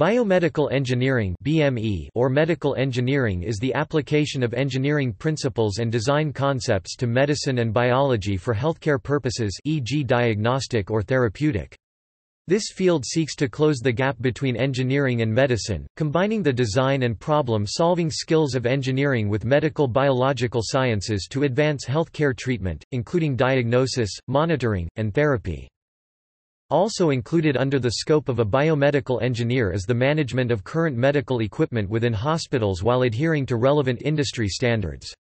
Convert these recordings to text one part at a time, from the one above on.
Biomedical engineering (BME) or medical engineering is the application of engineering principles and design concepts to medicine and biology for healthcare purposes, e.g. diagnostic or therapeutic. This field seeks to close the gap between engineering and medicine, combining the design and problem-solving skills of engineering with medical biological sciences to advance healthcare treatment, including diagnosis, monitoring, and therapy. Also included under the scope of a biomedical engineer is the management of current medical equipment within hospitals while adhering to relevant industry standards.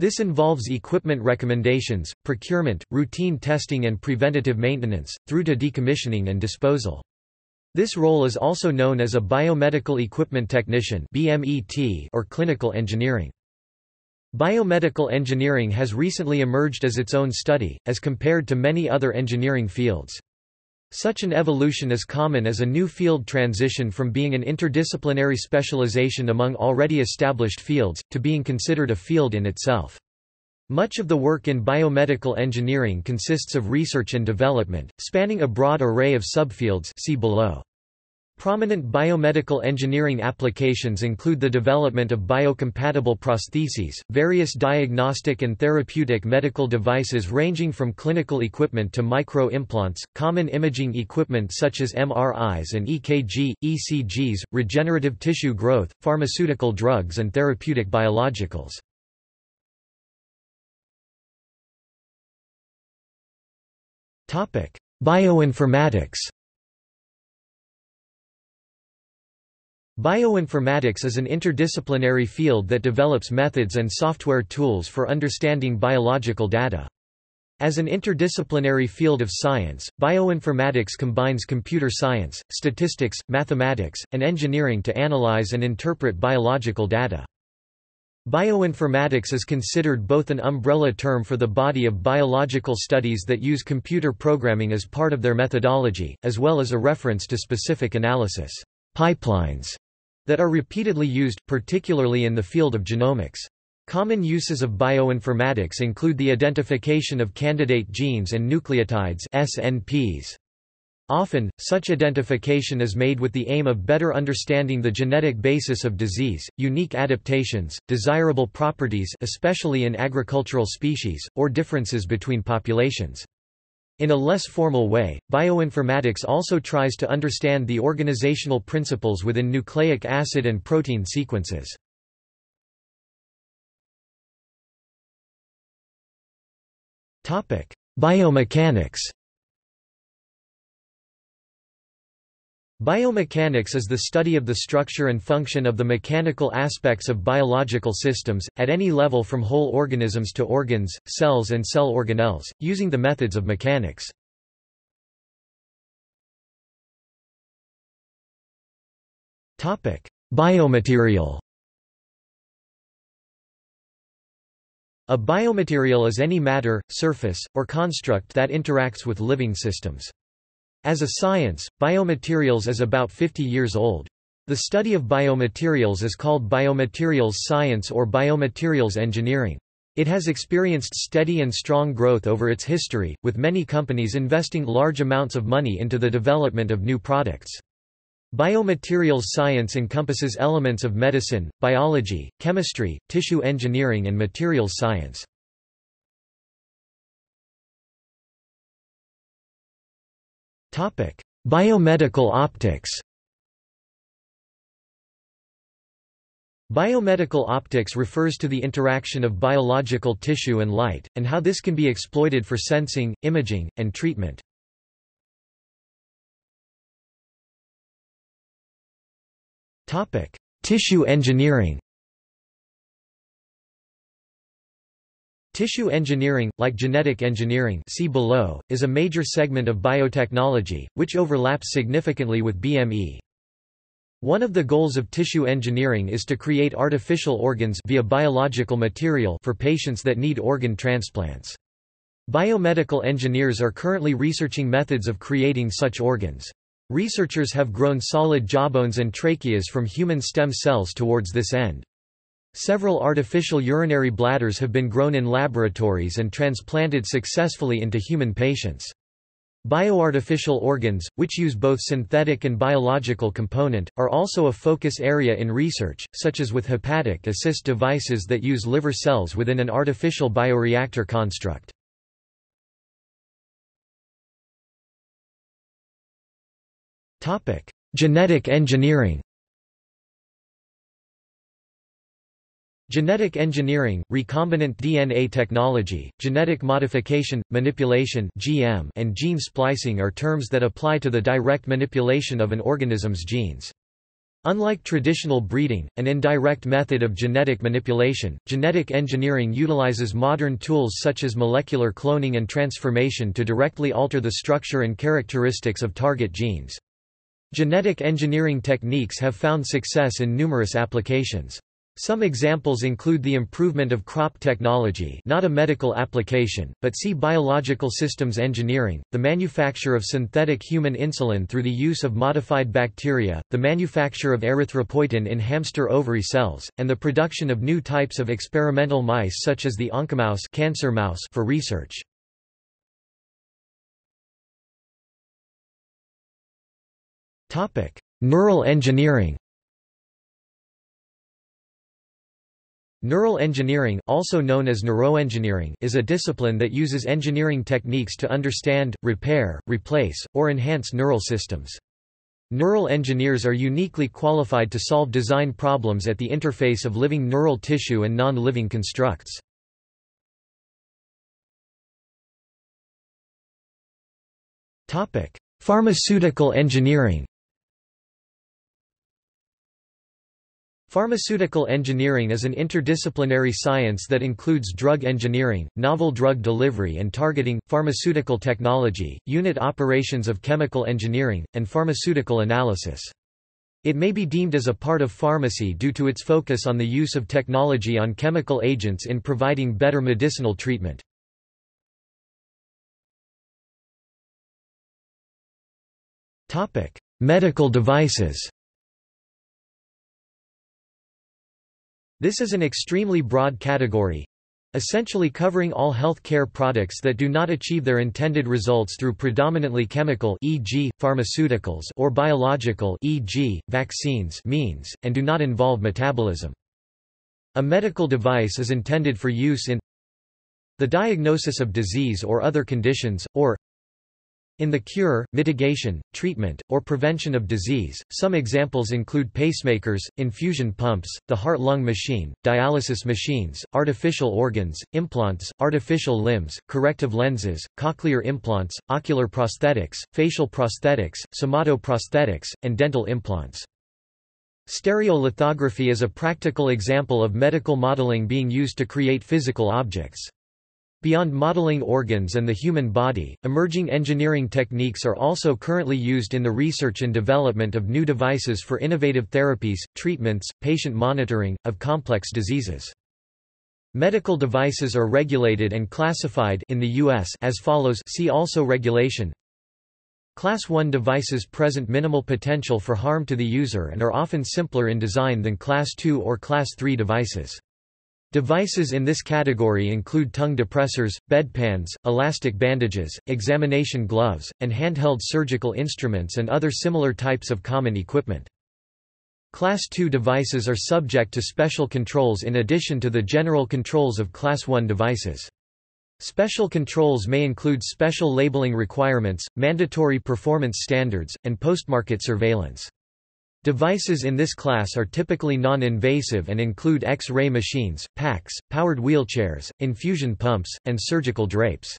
This involves equipment recommendations, procurement, routine testing and preventative maintenance, through to decommissioning and disposal. This role is also known as a biomedical equipment technician or clinical engineering. Biomedical engineering has recently emerged as its own study, as compared to many other engineering fields. Such an evolution is common as a new field transition from being an interdisciplinary specialization among already established fields, to being considered a field in itself. Much of the work in biomedical engineering consists of research and development, spanning a broad array of subfields see below. Prominent biomedical engineering applications include the development of biocompatible prostheses, various diagnostic and therapeutic medical devices ranging from clinical equipment to micro-implants, common imaging equipment such as MRIs and EKG, ECGs, regenerative tissue growth, pharmaceutical drugs and therapeutic biologicals. Bioinformatics Bioinformatics is an interdisciplinary field that develops methods and software tools for understanding biological data. As an interdisciplinary field of science, bioinformatics combines computer science, statistics, mathematics, and engineering to analyze and interpret biological data. Bioinformatics is considered both an umbrella term for the body of biological studies that use computer programming as part of their methodology, as well as a reference to specific analysis pipelines that are repeatedly used, particularly in the field of genomics. Common uses of bioinformatics include the identification of candidate genes and nucleotides SNPs. Often, such identification is made with the aim of better understanding the genetic basis of disease, unique adaptations, desirable properties especially in agricultural species, or differences between populations. In a less formal way, bioinformatics also tries to understand the organizational principles within nucleic acid and protein sequences. Biomechanics Biomechanics is the study of the structure and function of the mechanical aspects of biological systems, at any level from whole organisms to organs, cells and cell organelles, using the methods of mechanics. Biomaterial A biomaterial is any matter, surface, or construct that interacts with living systems. As a science, biomaterials is about 50 years old. The study of biomaterials is called biomaterials science or biomaterials engineering. It has experienced steady and strong growth over its history, with many companies investing large amounts of money into the development of new products. Biomaterials science encompasses elements of medicine, biology, chemistry, tissue engineering and materials science. Biomedical optics. Biomedical optics refers to the interaction of biological tissue and light, and how this can be exploited for sensing, imaging, and treatment. Tissue engineering Tissue engineering, like genetic engineering see below, is a major segment of biotechnology, which overlaps significantly with BME. One of the goals of tissue engineering is to create artificial organs via biological material for patients that need organ transplants. Biomedical engineers are currently researching methods of creating such organs. Researchers have grown solid jawbones and tracheas from human stem cells towards this end. Several artificial urinary bladders have been grown in laboratories and transplanted successfully into human patients. Bioartificial organs, which use both synthetic and biological component, are also a focus area in research, such as with hepatic assist devices that use liver cells within an artificial bioreactor construct. Genetic engineering Genetic engineering, recombinant DNA technology, genetic modification, manipulation (GM), and gene splicing are terms that apply to the direct manipulation of an organism's genes. Unlike traditional breeding, an indirect method of genetic manipulation, genetic engineering utilizes modern tools such as molecular cloning and transformation to directly alter the structure and characteristics of target genes. Genetic engineering techniques have found success in numerous applications. Some examples include the improvement of crop technology not a medical application, but see biological systems engineering, the manufacture of synthetic human insulin through the use of modified bacteria, the manufacture of erythropoietin in hamster ovary cells, and the production of new types of experimental mice such as the oncomouse cancer mouse for research. Neural engineering Neural engineering also known as neuroengineering is a discipline that uses engineering techniques to understand, repair, replace, or enhance neural systems. Neural engineers are uniquely qualified to solve design problems at the interface of living neural tissue and non-living constructs. Pharmaceutical engineering Pharmaceutical engineering is an interdisciplinary science that includes drug engineering, novel drug delivery and targeting, pharmaceutical technology, unit operations of chemical engineering, and pharmaceutical analysis. It may be deemed as a part of pharmacy due to its focus on the use of technology on chemical agents in providing better medicinal treatment. Medical devices This is an extremely broad category, essentially covering all health care products that do not achieve their intended results through predominantly chemical e.g., pharmaceuticals or biological e.g., vaccines means, and do not involve metabolism. A medical device is intended for use in the diagnosis of disease or other conditions, or in the cure, mitigation, treatment, or prevention of disease, some examples include pacemakers, infusion pumps, the heart-lung machine, dialysis machines, artificial organs, implants, artificial limbs, corrective lenses, cochlear implants, ocular prosthetics, facial prosthetics, somatoprosthetics, and dental implants. Stereolithography is a practical example of medical modeling being used to create physical objects. Beyond modeling organs and the human body, emerging engineering techniques are also currently used in the research and development of new devices for innovative therapies, treatments, patient monitoring, of complex diseases. Medical devices are regulated and classified in the US as follows see also regulation Class 1 devices present minimal potential for harm to the user and are often simpler in design than Class 2 or Class 3 devices. Devices in this category include tongue depressors, bedpans, elastic bandages, examination gloves, and handheld surgical instruments and other similar types of common equipment. Class II devices are subject to special controls in addition to the general controls of Class I devices. Special controls may include special labeling requirements, mandatory performance standards, and postmarket surveillance. Devices in this class are typically non-invasive and include X-ray machines, PACs, powered wheelchairs, infusion pumps, and surgical drapes.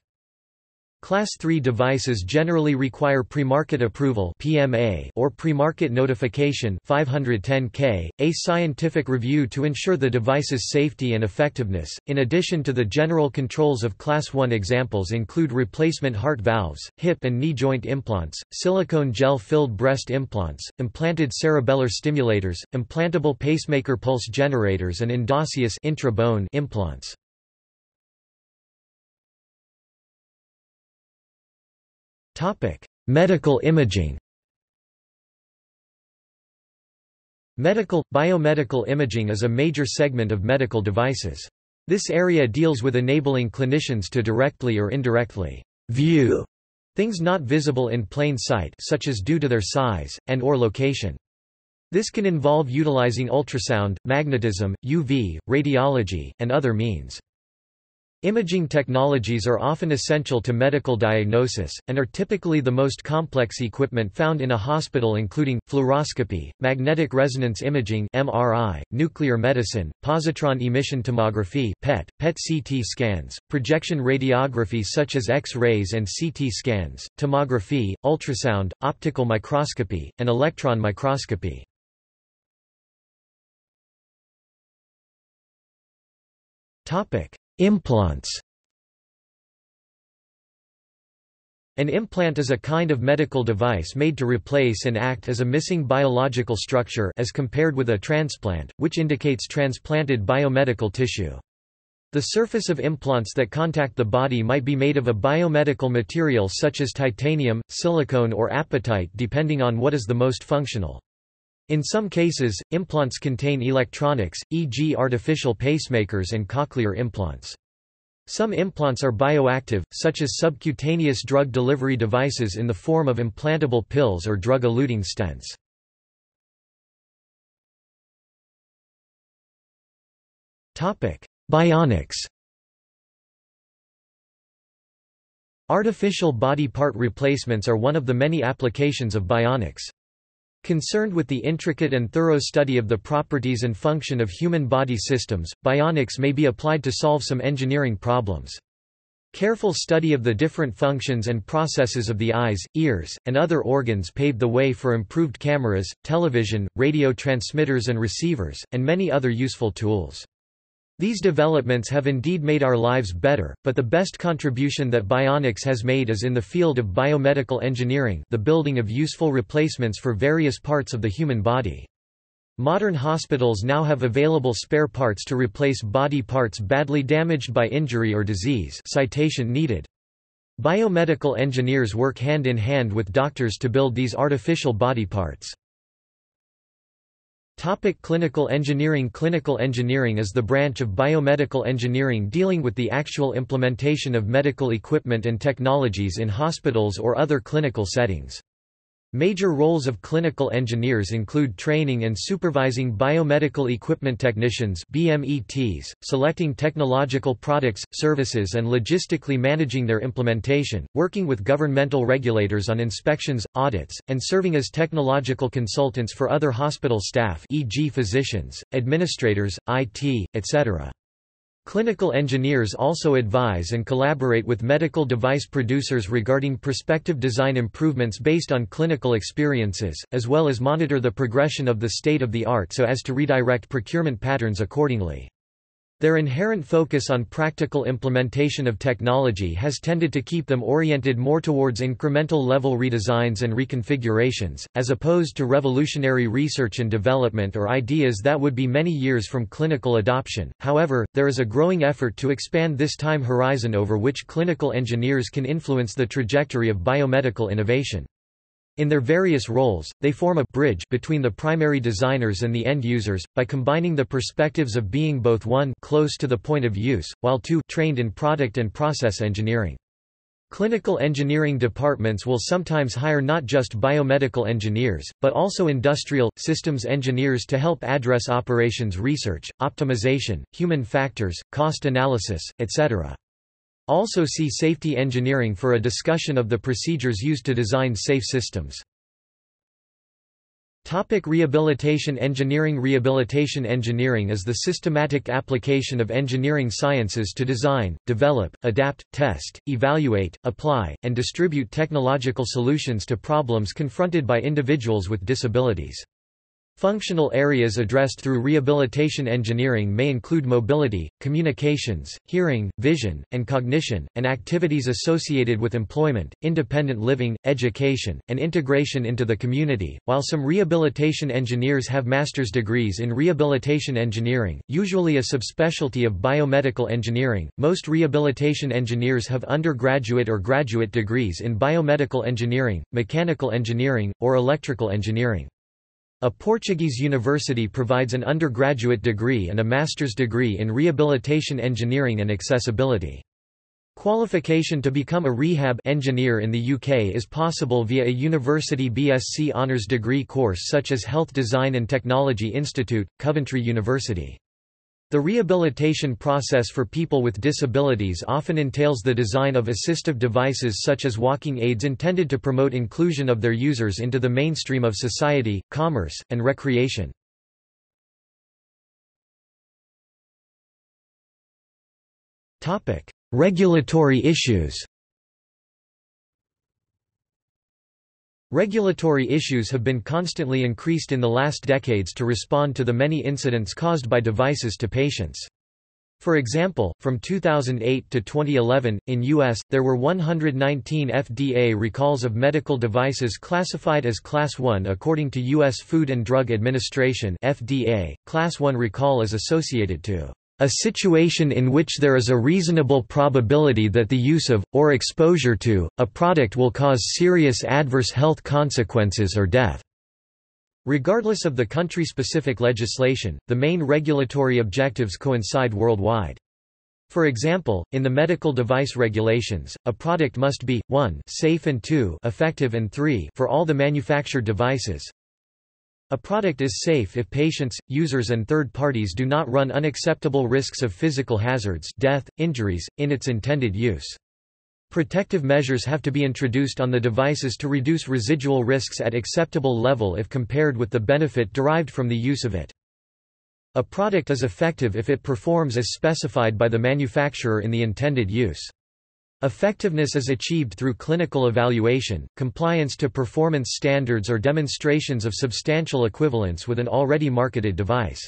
Class 3 devices generally require pre-market approval (PMA) or pre-market notification (510K), a scientific review to ensure the device's safety and effectiveness. In addition to the general controls of Class 1 examples include replacement heart valves, hip and knee joint implants, silicone gel-filled breast implants, implanted cerebellar stimulators, implantable pacemaker pulse generators and endosseous intra-bone implants. Topic: Medical imaging. Medical biomedical imaging is a major segment of medical devices. This area deals with enabling clinicians to directly or indirectly view Things not visible in plain sight such as due to their size, and or location. This can involve utilizing ultrasound, magnetism, UV, radiology, and other means. Imaging technologies are often essential to medical diagnosis, and are typically the most complex equipment found in a hospital including, fluoroscopy, magnetic resonance imaging MRI, nuclear medicine, positron emission tomography PET, PET-CT scans, projection radiography such as X-rays and CT scans, tomography, ultrasound, optical microscopy, and electron microscopy. Topic Implants An implant is a kind of medical device made to replace and act as a missing biological structure as compared with a transplant, which indicates transplanted biomedical tissue. The surface of implants that contact the body might be made of a biomedical material such as titanium, silicone or apatite depending on what is the most functional. In some cases, implants contain electronics, e.g. artificial pacemakers and cochlear implants. Some implants are bioactive, such as subcutaneous drug delivery devices in the form of implantable pills or drug-eluting stents. Bionics Artificial body part replacements are one of the many applications of bionics. Concerned with the intricate and thorough study of the properties and function of human body systems, bionics may be applied to solve some engineering problems. Careful study of the different functions and processes of the eyes, ears, and other organs paved the way for improved cameras, television, radio transmitters and receivers, and many other useful tools. These developments have indeed made our lives better, but the best contribution that bionics has made is in the field of biomedical engineering the building of useful replacements for various parts of the human body. Modern hospitals now have available spare parts to replace body parts badly damaged by injury or disease citation needed. Biomedical engineers work hand in hand with doctors to build these artificial body parts. Topic clinical engineering Clinical engineering is the branch of biomedical engineering dealing with the actual implementation of medical equipment and technologies in hospitals or other clinical settings. Major roles of clinical engineers include training and supervising biomedical equipment technicians BMETs, selecting technological products, services and logistically managing their implementation, working with governmental regulators on inspections, audits, and serving as technological consultants for other hospital staff e.g. physicians, administrators, IT, etc. Clinical engineers also advise and collaborate with medical device producers regarding prospective design improvements based on clinical experiences, as well as monitor the progression of the state of the art so as to redirect procurement patterns accordingly. Their inherent focus on practical implementation of technology has tended to keep them oriented more towards incremental level redesigns and reconfigurations, as opposed to revolutionary research and development or ideas that would be many years from clinical adoption. However, there is a growing effort to expand this time horizon over which clinical engineers can influence the trajectory of biomedical innovation. In their various roles, they form a bridge between the primary designers and the end users, by combining the perspectives of being both one close to the point of use, while two trained in product and process engineering. Clinical engineering departments will sometimes hire not just biomedical engineers, but also industrial, systems engineers to help address operations research, optimization, human factors, cost analysis, etc. Also see safety engineering for a discussion of the procedures used to design safe systems. Topic rehabilitation engineering Rehabilitation engineering is the systematic application of engineering sciences to design, develop, adapt, test, evaluate, apply, and distribute technological solutions to problems confronted by individuals with disabilities. Functional areas addressed through rehabilitation engineering may include mobility, communications, hearing, vision, and cognition, and activities associated with employment, independent living, education, and integration into the community. While some rehabilitation engineers have master's degrees in rehabilitation engineering, usually a subspecialty of biomedical engineering, most rehabilitation engineers have undergraduate or graduate degrees in biomedical engineering, mechanical engineering, or electrical engineering. A Portuguese university provides an undergraduate degree and a master's degree in rehabilitation engineering and accessibility. Qualification to become a rehab engineer in the UK is possible via a university BSc honours degree course such as Health Design and Technology Institute, Coventry University. The rehabilitation process for people with disabilities often entails the design of assistive devices such as walking aids intended to promote inclusion of their users into the mainstream of society, commerce, and recreation. Regulatory issues Regulatory issues have been constantly increased in the last decades to respond to the many incidents caused by devices to patients. For example, from 2008 to 2011, in U.S., there were 119 FDA recalls of medical devices classified as Class 1 according to U.S. Food and Drug Administration FDA. Class 1 recall is associated to a situation in which there is a reasonable probability that the use of, or exposure to, a product will cause serious adverse health consequences or death. Regardless of the country-specific legislation, the main regulatory objectives coincide worldwide. For example, in the medical device regulations, a product must be, 1 safe and 2 effective and 3 for all the manufactured devices, a product is safe if patients, users and third parties do not run unacceptable risks of physical hazards death, injuries, in its intended use. Protective measures have to be introduced on the devices to reduce residual risks at acceptable level if compared with the benefit derived from the use of it. A product is effective if it performs as specified by the manufacturer in the intended use. Effectiveness is achieved through clinical evaluation, compliance to performance standards or demonstrations of substantial equivalence with an already marketed device.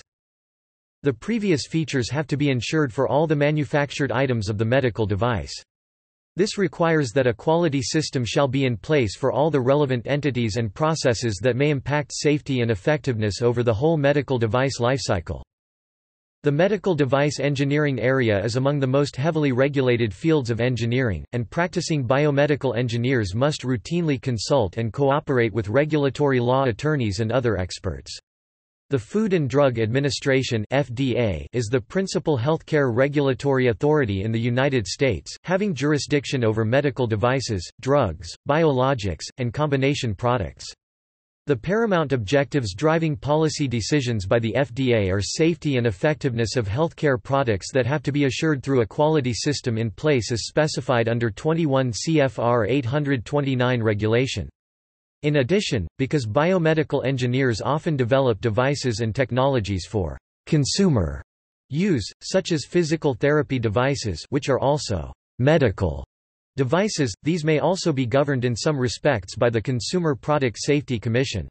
The previous features have to be ensured for all the manufactured items of the medical device. This requires that a quality system shall be in place for all the relevant entities and processes that may impact safety and effectiveness over the whole medical device lifecycle. The medical device engineering area is among the most heavily regulated fields of engineering, and practicing biomedical engineers must routinely consult and cooperate with regulatory law attorneys and other experts. The Food and Drug Administration FDA is the principal healthcare regulatory authority in the United States, having jurisdiction over medical devices, drugs, biologics, and combination products. The paramount objectives driving policy decisions by the FDA are safety and effectiveness of healthcare products that have to be assured through a quality system in place as specified under 21 CFR 829 regulation. In addition, because biomedical engineers often develop devices and technologies for consumer use, such as physical therapy devices which are also medical Devices, these may also be governed in some respects by the Consumer Product Safety Commission.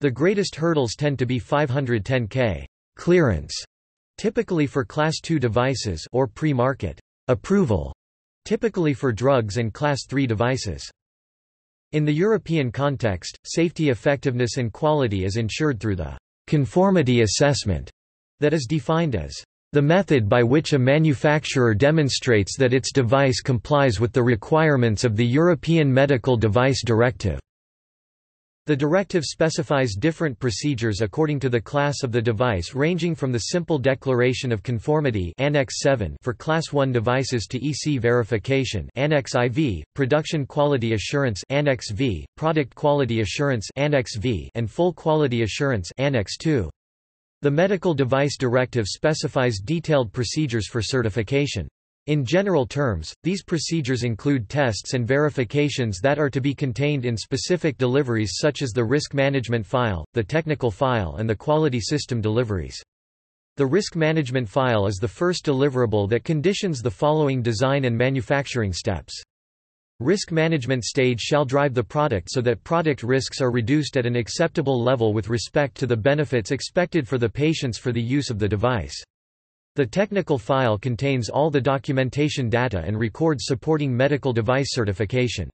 The greatest hurdles tend to be 510K clearance, typically for Class II devices or pre-market approval, typically for drugs and Class III devices. In the European context, safety effectiveness and quality is ensured through the conformity assessment that is defined as the method by which a manufacturer demonstrates that its device complies with the requirements of the European Medical Device Directive. The directive specifies different procedures according to the class of the device ranging from the simple declaration of conformity Annex 7 for Class 1 devices to EC verification Annex IV, production quality assurance Annex V, product quality assurance Annex V, and full quality assurance Annex 2. The Medical Device Directive specifies detailed procedures for certification. In general terms, these procedures include tests and verifications that are to be contained in specific deliveries such as the risk management file, the technical file and the quality system deliveries. The risk management file is the first deliverable that conditions the following design and manufacturing steps. Risk management stage shall drive the product so that product risks are reduced at an acceptable level with respect to the benefits expected for the patients for the use of the device. The technical file contains all the documentation data and records supporting medical device certification.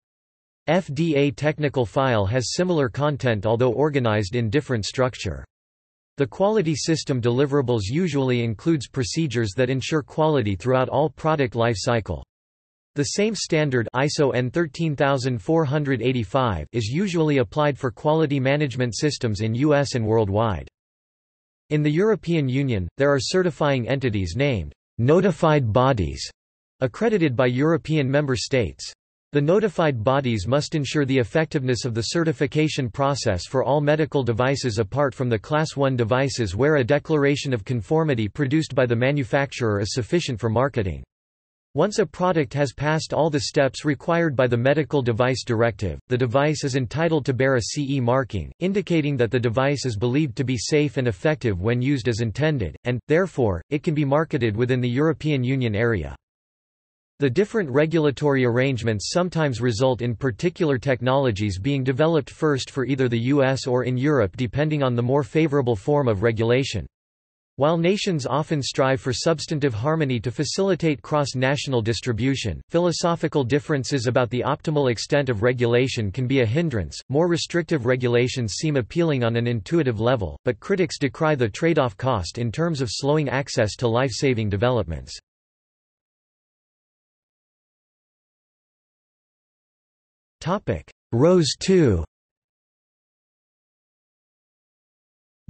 FDA technical file has similar content although organized in different structure. The quality system deliverables usually includes procedures that ensure quality throughout all product life cycle. The same standard ISO EN 13485 is usually applied for quality management systems in US and worldwide. In the European Union, there are certifying entities named notified bodies accredited by European member states. The notified bodies must ensure the effectiveness of the certification process for all medical devices apart from the Class 1 devices where a declaration of conformity produced by the manufacturer is sufficient for marketing. Once a product has passed all the steps required by the Medical Device Directive, the device is entitled to bear a CE marking, indicating that the device is believed to be safe and effective when used as intended, and, therefore, it can be marketed within the European Union area. The different regulatory arrangements sometimes result in particular technologies being developed first for either the US or in Europe depending on the more favorable form of regulation. While nations often strive for substantive harmony to facilitate cross-national distribution, philosophical differences about the optimal extent of regulation can be a hindrance. More restrictive regulations seem appealing on an intuitive level, but critics decry the trade-off cost in terms of slowing access to life-saving developments. Topic: RoHS 2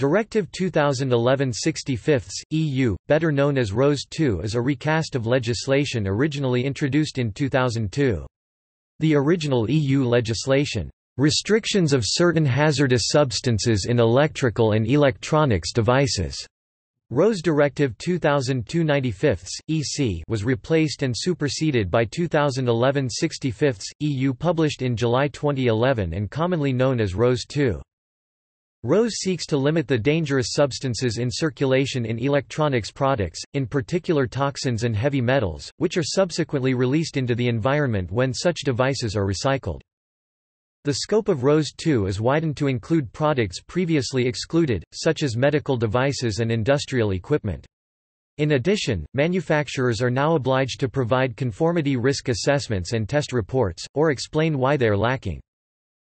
Directive 2011-65, EU, better known as RoHS 2 is a recast of legislation originally introduced in 2002. The original EU legislation, "...restrictions of certain hazardous substances in electrical and electronics devices." RoHS Directive 2002-95, EC was replaced and superseded by 2011-65, EU published in July 2011 and commonly known as RoHS 2. RoHS seeks to limit the dangerous substances in circulation in electronics products, in particular toxins and heavy metals, which are subsequently released into the environment when such devices are recycled. The scope of RoHS 2 is widened to include products previously excluded, such as medical devices and industrial equipment. In addition, manufacturers are now obliged to provide conformity risk assessments and test reports, or explain why they are lacking.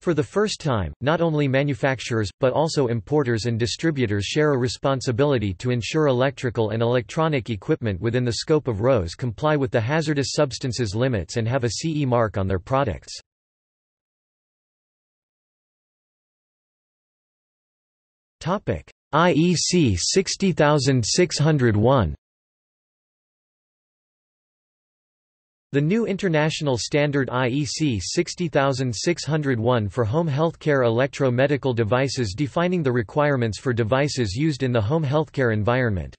For the first time, not only manufacturers, but also importers and distributors share a responsibility to ensure electrical and electronic equipment within the scope of RoHS comply with the hazardous substances limits and have a CE mark on their products. IEC 60601 The new international standard IEC 60601 for home healthcare electro-medical devices defining the requirements for devices used in the home healthcare environment.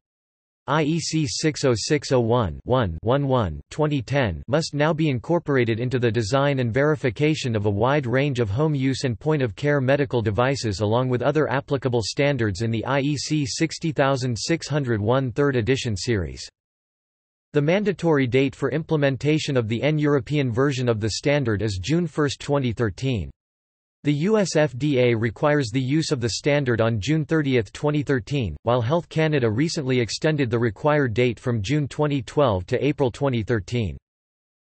IEC 60601 2010 must now be incorporated into the design and verification of a wide range of home use and point-of-care medical devices along with other applicable standards in the IEC 60601 3rd edition series. The mandatory date for implementation of the N-European version of the standard is June 1, 2013. The US FDA requires the use of the standard on June 30, 2013, while Health Canada recently extended the required date from June 2012 to April 2013.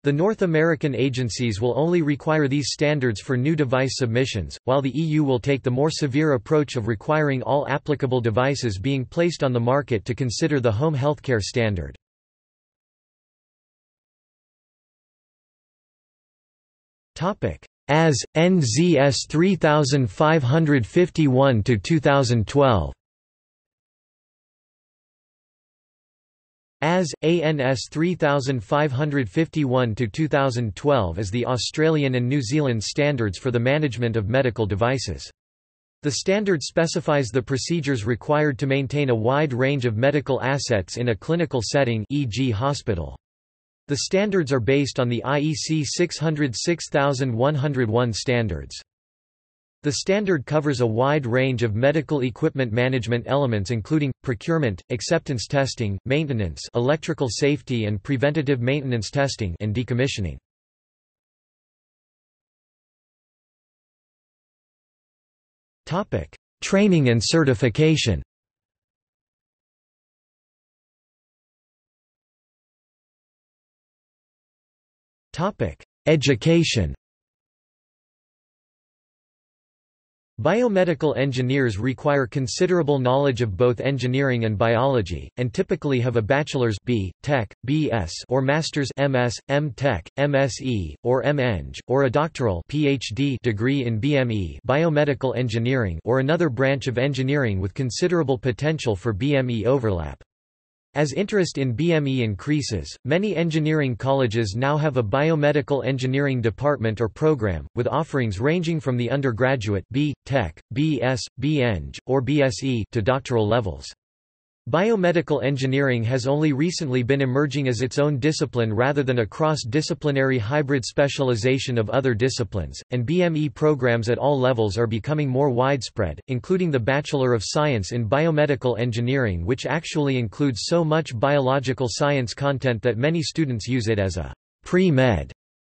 The North American agencies will only require these standards for new device submissions, while the EU will take the more severe approach of requiring all applicable devices being placed on the market to consider the home healthcare standard. AS NZS 3551 to 2012. AS NZS 3551 to 2012 is the Australian and New Zealand standards for the management of medical devices. The standard specifies the procedures required to maintain a wide range of medical assets in a clinical setting e.g. hospital. The standards are based on the IEC 60601 standards. The standard covers a wide range of medical equipment management elements including, procurement, acceptance testing, maintenance electrical safety and preventative maintenance testing and decommissioning. Training and certification Education Biomedical engineers require considerable knowledge of both engineering and biology, and typically have a bachelor's B. Tech, BS or master's MS, M. Tech, MSE, or M.Eng, or a doctoral PhD degree in BME biomedical engineering or another branch of engineering with considerable potential for BME overlap. As interest in BME increases, many engineering colleges now have a biomedical engineering department or program, with offerings ranging from the undergraduate B. Tech, BS, B.Eng, or BSE to doctoral levels. Biomedical engineering has only recently been emerging as its own discipline rather than a cross-disciplinary hybrid specialization of other disciplines, and BME programs at all levels are becoming more widespread, including the Bachelor of Science in Biomedical Engineering which actually includes so much biological science content that many students use it as a pre-med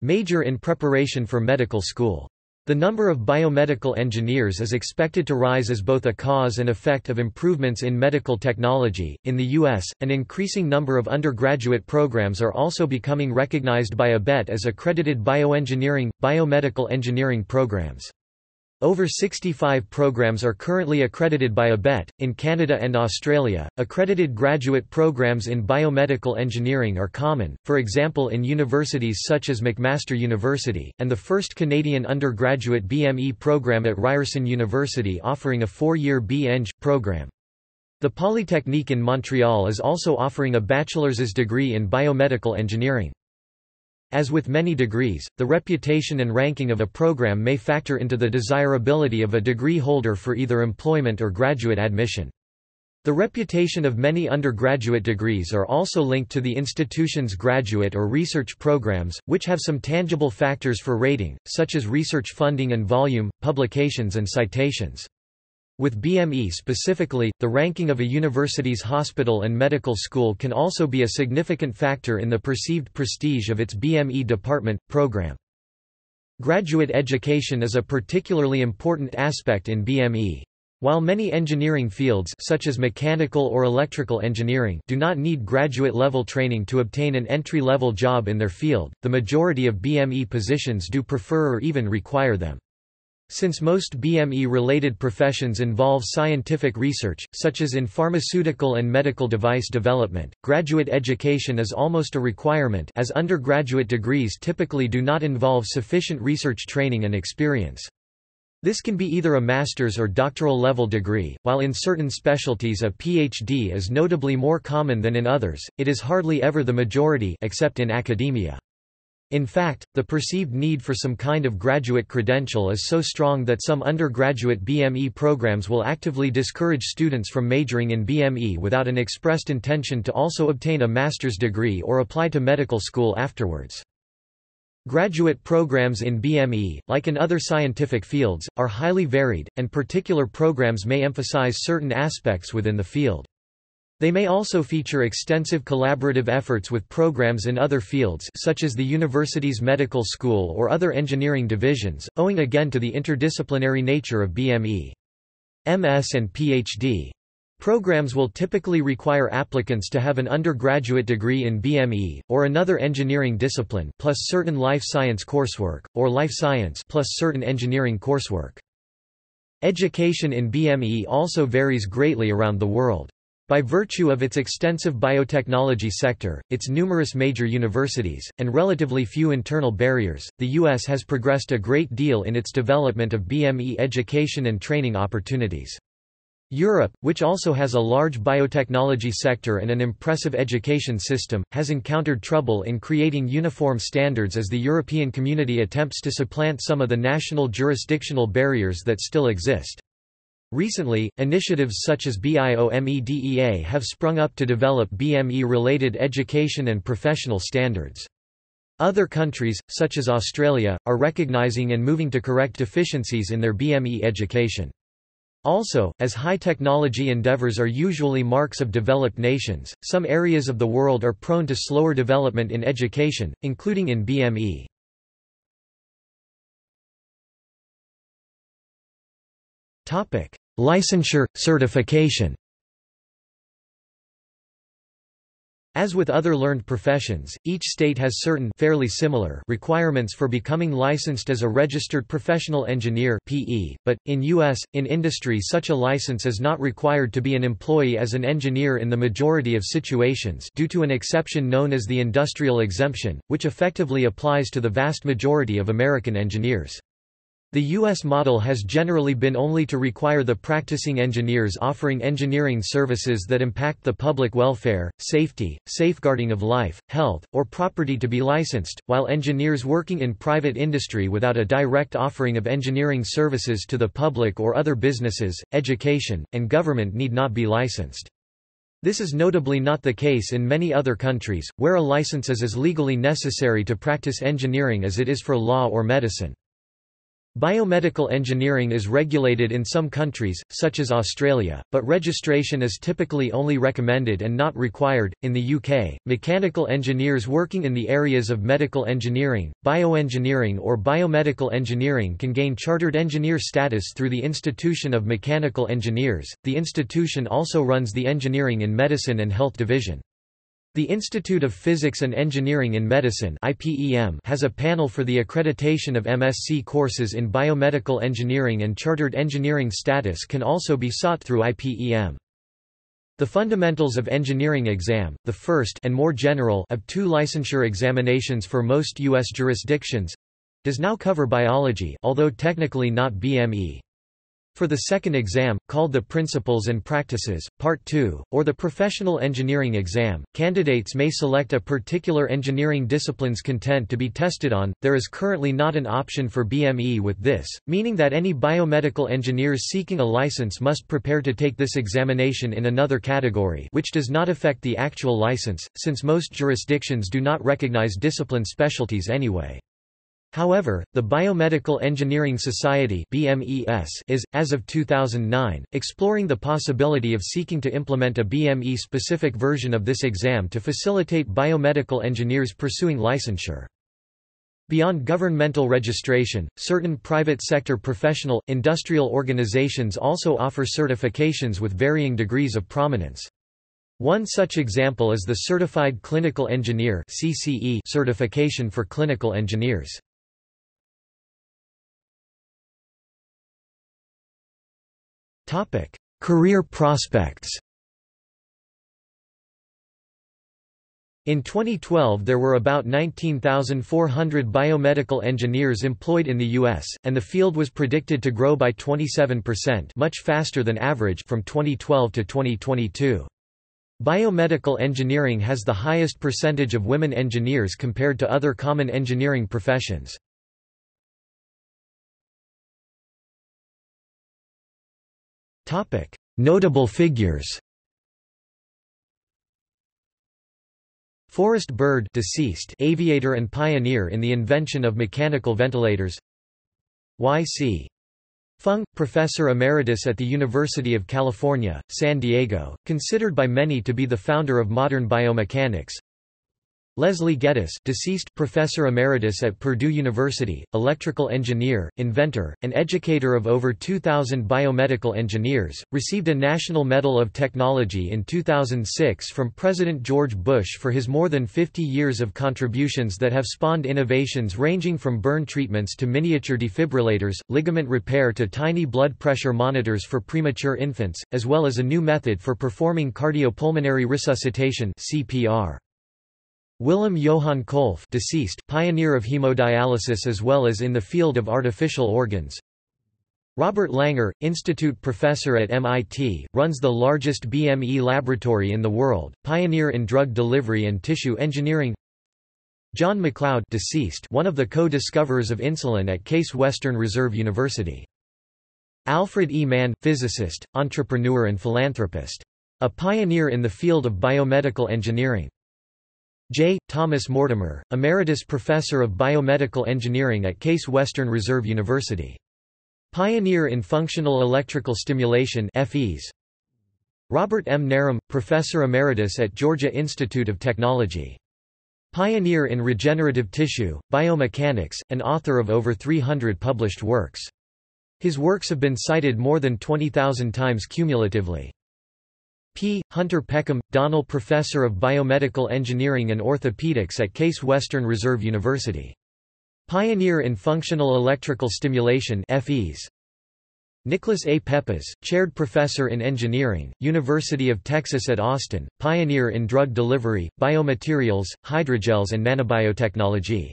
major in preparation for medical school. The number of biomedical engineers is expected to rise as both a cause and effect of improvements in medical technology. In the U.S., an increasing number of undergraduate programs are also becoming recognized by ABET as accredited bioengineering, biomedical engineering programs. Over 65 programs are currently accredited by ABET. In Canada and Australia, accredited graduate programs in biomedical engineering are common, for example in universities such as McMaster University, and the first Canadian undergraduate BME program at Ryerson University offering a four-year B.Eng. program. The Polytechnique in Montreal is also offering a bachelor's degree in biomedical engineering. As with many degrees, the reputation and ranking of a program may factor into the desirability of a degree holder for either employment or graduate admission. The reputation of many undergraduate degrees are also linked to the institution's graduate or research programs, which have some tangible factors for rating, such as research funding and volume, publications and citations. With BME specifically, the ranking of a university's hospital and medical school can also be a significant factor in the perceived prestige of its BME department, program. Graduate education is a particularly important aspect in BME. While many engineering fields such as mechanical or electrical engineering do not need graduate-level training to obtain an entry-level job in their field, the majority of BME positions do prefer or even require them. Since most BME-related professions involve scientific research, such as in pharmaceutical and medical device development, graduate education is almost a requirement as undergraduate degrees typically do not involve sufficient research training and experience. This can be either a master's or doctoral level degree, while in certain specialties a PhD is notably more common than in others, it is hardly ever the majority except in academia. In fact, the perceived need for some kind of graduate credential is so strong that some undergraduate BME programs will actively discourage students from majoring in BME without an expressed intention to also obtain a master's degree or apply to medical school afterwards. Graduate programs in BME, like in other scientific fields, are highly varied, and particular programs may emphasize certain aspects within the field. They may also feature extensive collaborative efforts with programs in other fields such as the university's medical school or other engineering divisions, owing again to the interdisciplinary nature of BME. MS and PhD. Programs will typically require applicants to have an undergraduate degree in BME, or another engineering discipline plus certain life science coursework, or life science plus certain engineering coursework. Education in BME also varies greatly around the world. By virtue of its extensive biotechnology sector, its numerous major universities, and relatively few internal barriers, the U.S. has progressed a great deal in its development of BME education and training opportunities. Europe, which also has a large biotechnology sector and an impressive education system, has encountered trouble in creating uniform standards as the European community attempts to supplant some of the national jurisdictional barriers that still exist. Recently, initiatives such as BIOMEDEA have sprung up to develop BME-related education and professional standards. Other countries, such as Australia, are recognising and moving to correct deficiencies in their BME education. Also, as high-technology endeavours are usually marks of developed nations, some areas of the world are prone to slower development in education, including in BME. Topic: Licensure certification. As with other learned professions, each state has certain fairly similar requirements for becoming licensed as a registered professional engineer (PE), but in US in industry such a license is not required to be an employee as an engineer in the majority of situations due to an exception known as the industrial exemption, which effectively applies to the vast majority of American engineers. The U.S. model has generally been only to require the practicing engineers offering engineering services that impact the public welfare, safety, safeguarding of life, health, or property to be licensed, while engineers working in private industry without a direct offering of engineering services to the public or other businesses, education, and government need not be licensed. This is notably not the case in many other countries, where a license is as legally necessary to practice engineering as it is for law or medicine. Biomedical engineering is regulated in some countries, such as Australia, but registration is typically only recommended and not required. In the UK, mechanical engineers working in the areas of medical engineering, bioengineering, or biomedical engineering can gain chartered engineer status through the Institution of Mechanical Engineers. The institution also runs the Engineering in Medicine and Health Division. The Institute of Physics and Engineering in Medicine has a panel for the accreditation of MSc courses in biomedical engineering and chartered engineering status can also be sought through IPEM. The Fundamentals of Engineering exam, the first and more general of two licensure examinations for most U.S. jurisdictions, does now cover biology although technically not BME. For the second exam, called the Principles and Practices, Part 2, or the Professional Engineering exam, candidates may select a particular engineering discipline's content to be tested on. There is currently not an option for BME with this, meaning that any biomedical engineers seeking a license must prepare to take this examination in another category, which does not affect the actual license, since most jurisdictions do not recognize discipline specialties anyway. However, the Biomedical Engineering Society BMES is, as of 2009, exploring the possibility of seeking to implement a BME-specific version of this exam to facilitate biomedical engineers pursuing licensure. Beyond governmental registration, certain private sector professional, industrial organizations also offer certifications with varying degrees of prominence. One such example is the Certified Clinical Engineer certification for clinical engineers. Topic: Career prospects. In 2012 there were about 19,400 biomedical engineers employed in the U.S., and the field was predicted to grow by 27% much faster than average from 2012 to 2022. Biomedical engineering has the highest percentage of women engineers compared to other common engineering professions. Notable figures. Forrest Bird deceased aviator and pioneer in the invention of mechanical ventilators. Y.C. Fung, professor emeritus at the University of California, San Diego, considered by many to be the founder of modern biomechanics. Leslie Geddes deceased professor emeritus at Purdue University, electrical engineer, inventor, and educator of over 2,000 biomedical engineers, received a National Medal of Technology in 2006 from President George Bush for his more than 50 years of contributions that have spawned innovations ranging from burn treatments to miniature defibrillators, ligament repair to tiny blood pressure monitors for premature infants, as well as a new method for performing cardiopulmonary resuscitation CPR. Willem Johan Kolff deceased pioneer of hemodialysis as well as in the field of artificial organs. Robert Langer, institute professor at MIT, runs the largest BME laboratory in the world, pioneer in drug delivery and tissue engineering. John Macleod deceased, one of the co-discoverers of insulin at Case Western Reserve University. Alfred E. Mann, physicist, entrepreneur and philanthropist. A pioneer in the field of biomedical engineering. J. Thomas Mortimer, Emeritus Professor of Biomedical Engineering at Case Western Reserve University. Pioneer in Functional Electrical Stimulation FES. Robert M. Nerem, Professor Emeritus at Georgia Institute of Technology. Pioneer in regenerative tissue, biomechanics, and author of over 300 published works. His works have been cited more than 20,000 times cumulatively. P. Hunter Peckham, Donnell Professor of Biomedical Engineering and Orthopedics at Case Western Reserve University. Pioneer in Functional Electrical Stimulation FES. Nicholas A. Peppas, Chaired Professor in Engineering, University of Texas at Austin, pioneer in drug delivery, biomaterials, hydrogels and nanobiotechnology.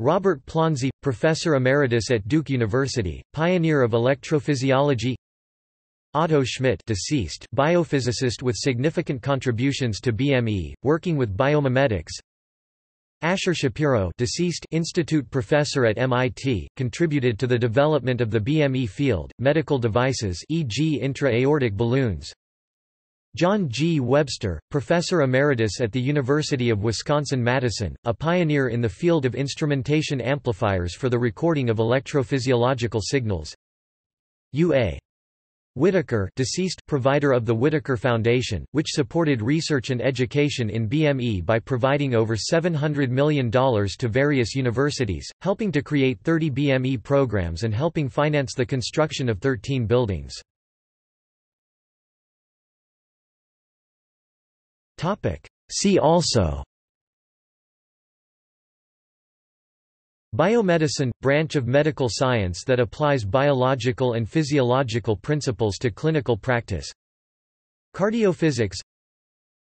Robert Plonsey, Professor Emeritus at Duke University, pioneer of electrophysiology Otto Schmitt deceased biophysicist with significant contributions to BME, working with biomimetics Ascher Shapiro deceased institute professor at MIT, contributed to the development of the BME field, medical devices e.g. intra-aortic balloons John G. Webster, Professor Emeritus at the University of Wisconsin-Madison, a pioneer in the field of instrumentation amplifiers for the recording of electrophysiological signals. U.A. Whitaker deceased provider of the Whitaker Foundation, which supported research and education in BME by providing over $700 million to various universities, helping to create 30 BME programs and helping finance the construction of 13 buildings. See also Biomedicine – branch of medical science that applies biological and physiological principles to clinical practice. Cardiophysics.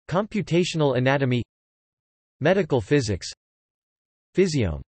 Computational anatomy. Medical physics. Physiome